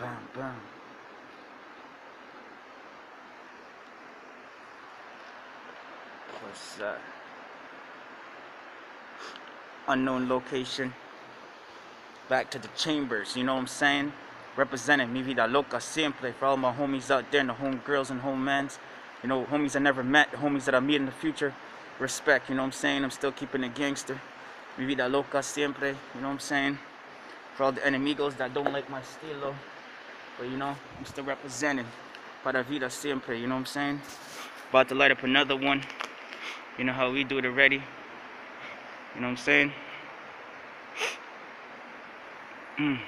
Bam, bam. What's that? Unknown location. Back to the chambers, you know what I'm saying? Representing Mi Vida Loca Siempre for all my homies out there and the home girls and home mans. You know, homies I never met, homies that I meet in the future. Respect, you know what I'm saying? I'm still keeping it gangster. Mi Vida Loca Siempre, you know what I'm saying? For all the enemigos that don't like my estilo. But you know, I'm still representing. Para vida siempre, you know what I'm saying? About to light up another one. You know how we do it already. You know what I'm saying? Mm.